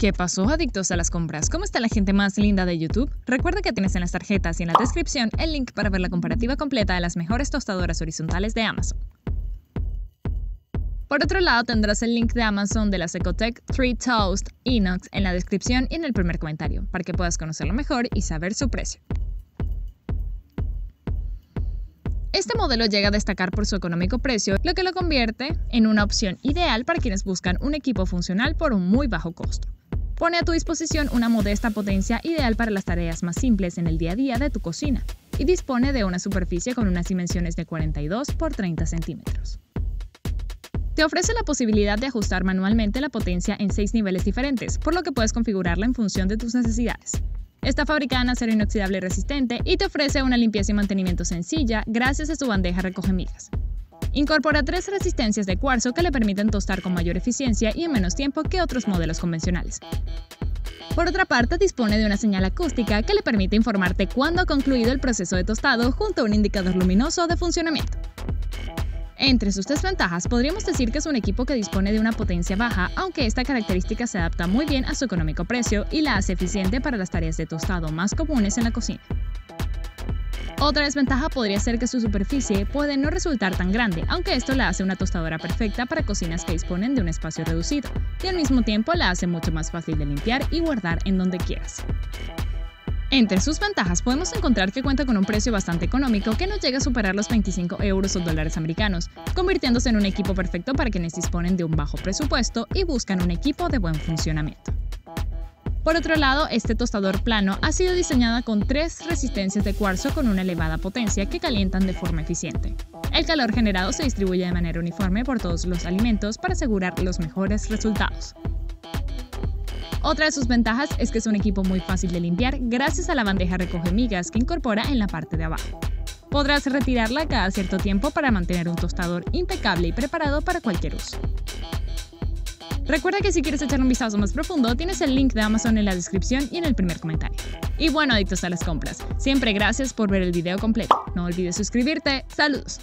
¿Qué pasó, adictos a las compras? ¿Cómo está la gente más linda de YouTube? Recuerda que tienes en las tarjetas y en la descripción el link para ver la comparativa completa de las mejores tostadoras horizontales de Amazon. Por otro lado, tendrás el link de Amazon de la Ecotech 3 Toast Inox en la descripción y en el primer comentario, para que puedas conocerlo mejor y saber su precio. Este modelo llega a destacar por su económico precio, lo que lo convierte en una opción ideal para quienes buscan un equipo funcional por un muy bajo costo. Pone a tu disposición una modesta potencia ideal para las tareas más simples en el día a día de tu cocina y dispone de una superficie con unas dimensiones de 42 por 30 centímetros. Te ofrece la posibilidad de ajustar manualmente la potencia en seis niveles diferentes, por lo que puedes configurarla en función de tus necesidades. Está fabricada en acero inoxidable resistente y te ofrece una limpieza y mantenimiento sencilla gracias a su bandeja recoge migas. Incorpora tres resistencias de cuarzo que le permiten tostar con mayor eficiencia y en menos tiempo que otros modelos convencionales. Por otra parte, dispone de una señal acústica que le permite informarte cuándo ha concluido el proceso de tostado junto a un indicador luminoso de funcionamiento. Entre sus desventajas, podríamos decir que es un equipo que dispone de una potencia baja, aunque esta característica se adapta muy bien a su económico precio y la hace eficiente para las tareas de tostado más comunes en la cocina. Otra desventaja podría ser que su superficie puede no resultar tan grande, aunque esto la hace una tostadora perfecta para cocinas que disponen de un espacio reducido, y al mismo tiempo la hace mucho más fácil de limpiar y guardar en donde quieras. Entre sus ventajas podemos encontrar que cuenta con un precio bastante económico que no llega a superar los 25 euros o dólares americanos, convirtiéndose en un equipo perfecto para quienes disponen de un bajo presupuesto y buscan un equipo de buen funcionamiento. Por otro lado, este tostador plano ha sido diseñado con tres resistencias de cuarzo con una elevada potencia que calientan de forma eficiente. El calor generado se distribuye de manera uniforme por todos los alimentos para asegurar los mejores resultados. Otra de sus ventajas es que es un equipo muy fácil de limpiar gracias a la bandeja recoge migas que incorpora en la parte de abajo. Podrás retirarla cada cierto tiempo para mantener un tostador impecable y preparado para cualquier uso. Recuerda que si quieres echar un vistazo más profundo, tienes el link de Amazon en la descripción y en el primer comentario. Y bueno, adictos a las compras, siempre gracias por ver el video completo. No olvides suscribirte. Saludos.